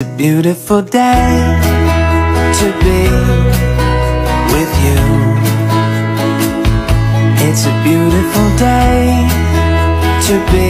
It's a beautiful day to be with you. It's a beautiful day to be